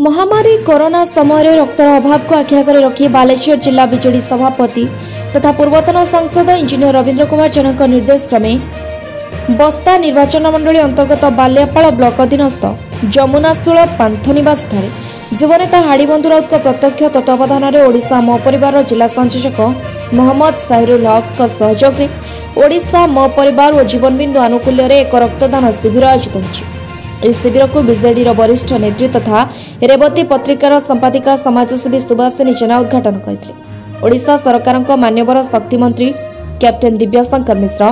ମହାମାରୀ କରୋନା ସମୟରେ ରକ୍ତର ଅଭାବକୁ ଆଖି ଆଗରେ ରଖି ବାଲେଶ୍ୱର ଜିଲ୍ଲା ବିଜେଡି ସଭାପତି ତଥା ପୂର୍ବତନ ସାଂସଦ ଇଞ୍ଜିନିୟର ରବୀନ୍ଦ୍ର କୁମାର ଜେନାଙ୍କ ନିର୍ଦ୍ଦେଶ କ୍ରମେ ବସ୍ତା ନିର୍ବାଚନ ମଣ୍ଡଳୀ ଅନ୍ତର୍ଗତ ବାଲିଆପାଳ ବ୍ଲକ ଅଧୀନସ୍ଥ ଯମୁନାଶୂଳ ପାନ୍ଥନିବାସଠାରେ ଯୁବନେତା ହାଡ଼ିବନ୍ଧୁ ରାଉତଙ୍କ ପ୍ରତ୍ୟକ୍ଷ ତତ୍ତ୍ୱାବଧାନରେ ଓଡ଼ିଶା ମୋ ପରିବାରର ଜିଲ୍ଲା ସଂଯୋଜକ ମହମ୍ମଦ ସାହିରୁଲ ହକଙ୍କ ସହଯୋଗରେ ଓଡ଼ିଶା ମୋ ପରିବାର ଓ ଜୀବନବିନ୍ଦୁ ଆନୁକୂଲ୍ୟରେ ଏକ ରକ୍ତଦାନ ଶିବିର ଆୟୋଜିତ ହୋଇଛି। ଏହି ଶିବିରକୁ ବିଜେଡିର ବରିଷ୍ଠ ନେତ୍ରୀ ତଥା ରେବତୀ ପତ୍ରିକାର ସମ୍ପାଦିକା ସମାଜସେବୀ ସୁବାସିନୀ ଜେନା ଉଦ୍ଘାଟନ କରିଥିଲେ। ଓଡ଼ିଶା ସରକାରଙ୍କ ମାନ୍ୟବର ଶକ୍ତିମନ୍ତ୍ରୀ କ୍ୟାପ୍ଟେନ୍ ଦିବ୍ୟଶଙ୍କର ମିଶ୍ର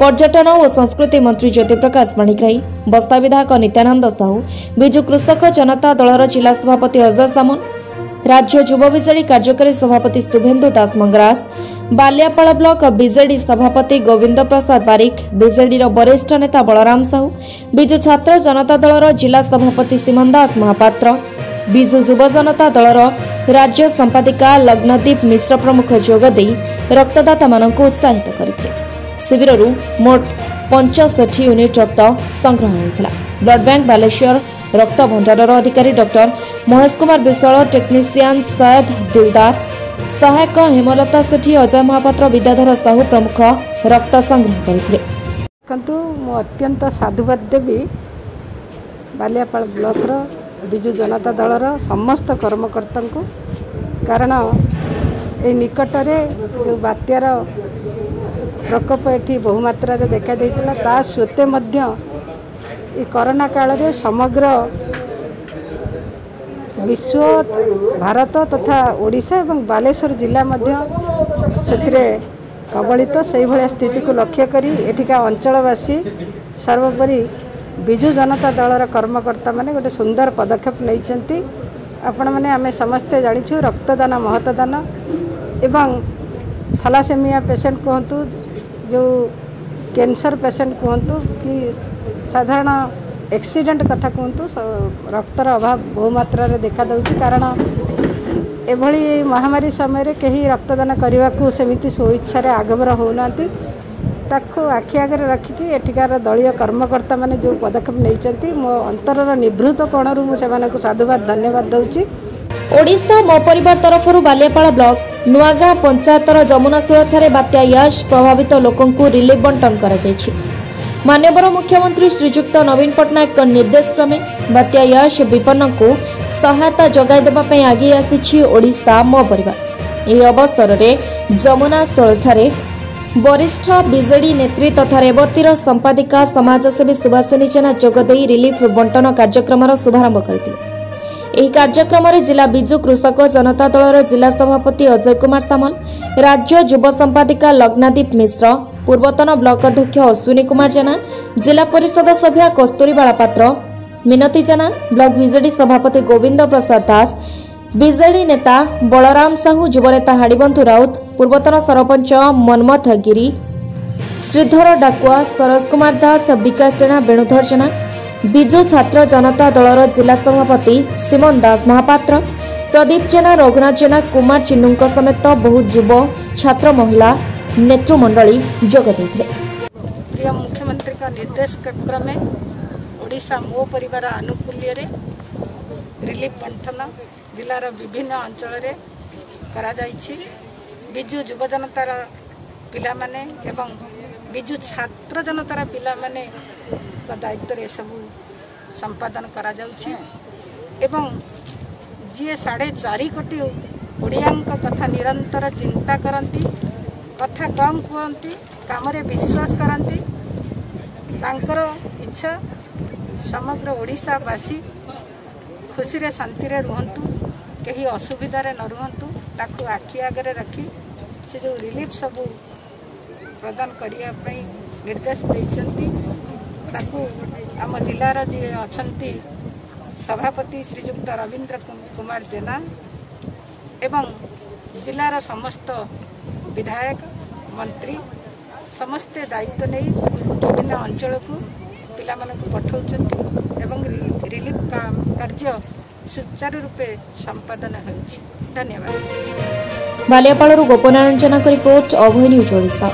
ପର୍ଯ୍ୟଟନ ଓ ସଂସ୍କୃତି ମନ୍ତ୍ରୀ ଜ୍ୟୋତିପ୍ରକାଶ ପାଣିଗ୍ରାହୀ ବସ୍ତା ବିଧାୟକ ନିତ୍ୟାନନ୍ଦ ସାହୁ ବିଜୁ କୃଷକ ଜନତା ଦଳର ଜିଲ୍ଲା ସଭାପତି ଅଜୟ ସାମଲ ରାଜ୍ୟ ଯୁବ ବିଜେଡି କାର୍ଯ୍ୟକାରୀ ସଭାପତି ଶୁଭେନ୍ଦୁ ଦାସ ମଙ୍ଗରାଜ ବାଲିଆପାଳ ବ୍ଲକ ବିଜେଡି ସଭାପତି ଗୋବିନ୍ଦ ପ୍ରସାଦ ବାରିକ ବିଜେଡିର ବରିଷ୍ଠ ନେତା ବଳରାମ ସାହୁ ବିଜୁ ଛାତ୍ର ଜନତା ଦଳର ଜିଲ୍ଲା ସଭାପତି ସିମନ ଦାସ ମହାପାତ୍ର ବିଜୁ ଯୁବ ଜନତା ଦଳର ରାଜ୍ୟ ସମ୍ପାଦିକା ଲଗ୍ନଦୀପ ମିଶ୍ର ପ୍ରମୁଖ ଯୋଗଦେଇ ରକ୍ତଦାତାମାନଙ୍କୁ ଉତ୍ସାହିତ କରିଥିଲେ। ଶିବିରରୁ ମୋଟ ପଞ୍ଚଷଠି ୟୁନିଟ୍ ରକ୍ତ ସଂଗ୍ରହ ହୋଇଥିଲା ବ୍ଲଡ ବ୍ୟାଙ୍କ ବାଲେଶ୍ୱର ରକ୍ତ ଭଣ୍ଡାରର ଅଧିକାରୀ ଡକ୍ଟର ମହେଶ କୁମାର ବିଶ୍ୱାଳ ଟେକ୍ନିସିଆନ୍ ସୟଦ ଦିଲଦାର ସହାୟକ ହେମଲତା ସେଠୀ ଅଜୟ ମହାପାତ୍ର ବିଦ୍ୟାଧର ସାହୁ ପ୍ରମୁଖ ରକ୍ତ ସଂଗ୍ରହ କରିଥିଲେ। ଦେଖନ୍ତୁ ମୁଁ ଅତ୍ୟନ୍ତ ସାଧୁବାଦ ଦେବି ବାଲିଆପାଳ ବ୍ଲକର ବିଜୁ ଜନତା ଦଳର ସମସ୍ତ କର୍ମକର୍ତ୍ତାଙ୍କୁ। କାରଣ ଏହି ନିକଟରେ ଯେଉଁ ବାତ୍ୟାର ପ୍ରକୋପ ଏଠି ବହୁମାତ୍ରାରେ ଦେଖାଦେଇଥିଲା ତା ସତ୍ତ୍ୱେ ମଧ୍ୟ ଏ କରୋନା କାଳରେ ସମଗ୍ର ବିଶ୍ୱ ଭାରତ ତଥା ଓଡ଼ିଶା ଏବଂ ବାଲେଶ୍ୱର ଜିଲ୍ଲା ମଧ୍ୟ ସେଥିରେ କବଳିତ ସେଇଭଳିଆ ସ୍ଥିତିକୁ ଲକ୍ଷ୍ୟ କରି ଏଠିକା ଅଞ୍ଚଳବାସୀ ସର୍ବୋପରି ବିଜୁ ଜନତା ଦଳର କର୍ମକର୍ତ୍ତାମାନେ ଗୋଟେ ସୁନ୍ଦର ପଦକ୍ଷେପ ନେଇଛନ୍ତି। ଆପଣମାନେ ଆମେ ସମସ୍ତେ ଜାଣିଛୁ ରକ୍ତଦାନ ମହତଦାନ ଏବଂ ଥଲାସେମିଆ ପେସେଣ୍ଟ କୁହନ୍ତୁ ଯେଉଁ କ୍ୟାନ୍ସର ପେସେଣ୍ଟ କୁହନ୍ତୁ କି ସାଧାରଣ ଏକ୍ସିଡେଣ୍ଟ କଥା କୁହନ୍ତୁ ରକ୍ତର ଅଭାବ ବହୁମାତ୍ରାରେ ଦେଖାଦେଉଛି କାରଣ ଏଭଳି ମହାମାରୀ ସମୟରେ କେହି ରକ୍ତଦାନ କରିବାକୁ ସେମିତି ସ୍ୱଇଚ୍ଛାରେ ଆଗଭର ହେଉନାହାନ୍ତି। ତାକୁ ଆଖି ଆଗରେ ରଖିକି ଏଠିକାର ଦଳୀୟ କର୍ମକର୍ତ୍ତାମାନେ ଯେଉଁ ପଦକ୍ଷେପ ନେଇଛନ୍ତି ମୋ ଅନ୍ତରର ନିଭୃତ କୋଣରୁ ମୁଁ ସେମାନଙ୍କୁ ସାଧୁବାଦ ଧନ୍ୟବାଦ ଦେଉଛି। ଓଡ଼ିଶା ମୋ ପରିବାର ତରଫରୁ ବାଲିଆପାଳ ବ୍ଲକ ନୂଆଗାଁ ପଞ୍ଚାୟତର ଯମୁନାଶୂଳଠାରେ ବାତ୍ୟା ୟାସ୍ ପ୍ରଭାବିତ ଲୋକଙ୍କୁ ରିଲିଫ୍ ବଣ୍ଟନ କରାଯାଇଛି। ମାନ୍ୟବର ମୁଖ୍ୟମନ୍ତ୍ରୀ ଶ୍ରୀଯୁକ୍ତ ନବୀନ ପଟ୍ଟନାୟକଙ୍କ ନିର୍ଦ୍ଦେଶ କ୍ରମେ ବାତ୍ୟା ୟାସ୍ ବିପନ୍ନଙ୍କୁ ସହାୟତା ଯୋଗାଇ ଦେବା ପାଇଁ ଆଗେଇ ଆସିଛି ଓଡ଼ିଶା ମୋ ପରିବାର ଏହି ଅବସରରେ ଯମୁନାଶୋଳଠାରେ ବରିଷ୍ଠ ବିଜେଡି ନେତ୍ରୀ ତଥା ରେବତୀର ସମ୍ପାଦିକା ସମାଜସେବୀ ସୁବାସିନୀ ଜେନା ଯୋଗଦେଇ ରିଲିଫ୍ ବଣ୍ଟନ କାର୍ଯ୍ୟକ୍ରମର ଶୁଭାରମ୍ଭ କରିଥିଲେ। ଏହି କାର୍ଯ୍ୟକ୍ରମରେ ଜିଲ୍ଲା ବିଜୁ କୃଷକ ଜନତା ଦଳର ଜିଲ୍ଲା ସଭାପତି ଅଜୟ କୁମାର ସାମଲ ରାଜ୍ୟ ଯୁବ ସମ୍ପାଦିକା ଲଗ୍ନାଦୀପ ମିଶ୍ର ପୂର୍ବତନ ବ୍ଲକ ଅଧ୍ୟକ୍ଷ ଅଶ୍ୱିନୀ କୁମାର ଜେନା ଜିଲ୍ଲା ପରିଷଦ ସଭ୍ୟା କସ୍ତୁରୀବାଳା ପାତ୍ର ମିନତୀ ଜେନା ବ୍ଲକ ବିଜେଡି ସଭାପତି ଗୋବିନ୍ଦ ପ୍ରସାଦ ଦାସ ବିଜେଡି ନେତା ବଳରାମ ସାହୁ ଯୁବନେତା ହାଡ଼ିବନ୍ଧୁ ରାଉତ ପୂର୍ବତନ ସରପଞ୍ଚ ମନ୍ମଥ ଗିରି ଶ୍ରୀଧର ଡାକୁଆ ସରୋଜ କୁମାର ଦାସ ବିକାଶ ଜେନା ବେଣୁଧର ଜେନା ବିଜୁ ଛାତ୍ର ଜନତା ଦଳର ଜିଲ୍ଲା ସଭାପତି ସିମନ ଦାସ ମହାପାତ୍ର ପ୍ରଦୀପ ଜେନା ରଘୁନାଥ ଜେନା କୁମାର ଚିନ୍ନୁଙ୍କ ସମେତ ବହୁ ଯୁବ ଛାତ୍ର ମହିଳା ନେତୃମଣ୍ଡଳୀ ଯୋଗ ଦେଇଥିଲେ ପ୍ରିୟ ମୁଖ୍ୟମନ୍ତ୍ରୀଙ୍କ ନିର୍ଦ୍ଦେଶ କ୍ରମେ ଓଡ଼ିଶା ମୋ ପରିବାର ଆନୁକୂଲ୍ୟରେ ରିଲିଫ୍ ବଣ୍ଟନ ଜିଲ୍ଲାର ବିଭିନ୍ନ ଅଞ୍ଚଳରେ କରାଯାଇଛି ବିଜୁ ଯୁବ ଜନତାର ପିଲାମାନେ ଏବଂ ବିଜୁ ଛାତ୍ର ଜନତାର ପିଲାମାନେଙ୍କ ଦାୟିତ୍ୱରେ ଏସବୁ ସମ୍ପାଦନ କରାଯାଉଛି ଏବଂ ଯିଏ ସାଢ଼େ ଚାରି କୋଟି ଓଡ଼ିଆଙ୍କ କଥା ନିରନ୍ତର ଚିନ୍ତା କରନ୍ତି କଥା କମ୍ କୁହନ୍ତି କାମରେ ବିଶ୍ୱାସ କରନ୍ତି। ତାଙ୍କର ଇଚ୍ଛା ସମଗ୍ର ଓଡ଼ିଶାବାସୀ ଖୁସିରେ ଶାନ୍ତିରେ ରୁହନ୍ତୁ କେହି ଅସୁବିଧାରେ ନ ରୁହନ୍ତୁ ତାକୁ ଆଖି ଆଗରେ ରଖି ସେ ଯେଉଁ ରିଲିଫ୍ ସବୁ ପ୍ରଦାନ କରିବା ପାଇଁ ନିର୍ଦ୍ଦେଶ ଦେଇଛନ୍ତି ତାକୁ ଆମ ଜିଲ୍ଲାର ଯିଏ ଅଛନ୍ତି ସଭାପତି ଶ୍ରୀଯୁକ୍ତ ରବୀନ୍ଦ୍ର କୁମାର ଜେନା ଏବଂ ଜିଲ୍ଲାର ସମସ୍ତ ବିଧାୟକ ମନ୍ତ୍ରୀ ସମସ୍ତେ ଦାୟିତ୍ୱ ନେଇ ବିଭିନ୍ନ ଅଞ୍ଚଳକୁ ପିଲାମାନଙ୍କୁ ପଠାଉଛନ୍ତି ଏବଂ ରିଲିଫ୍ କାର୍ଯ୍ୟ ସୁଚାରୁ ରୂପେ ସମ୍ପାଦନ ହେଉଛି। ଧନ୍ୟବାଦ। ବାଲିଆପାଳରୁ ଗୋପନାରାୟଣ ଜେନାଙ୍କ ରିପୋର୍ଟ ଅଭୟ ନ୍ୟୁଜ୍ ଓଡ଼ିଶା।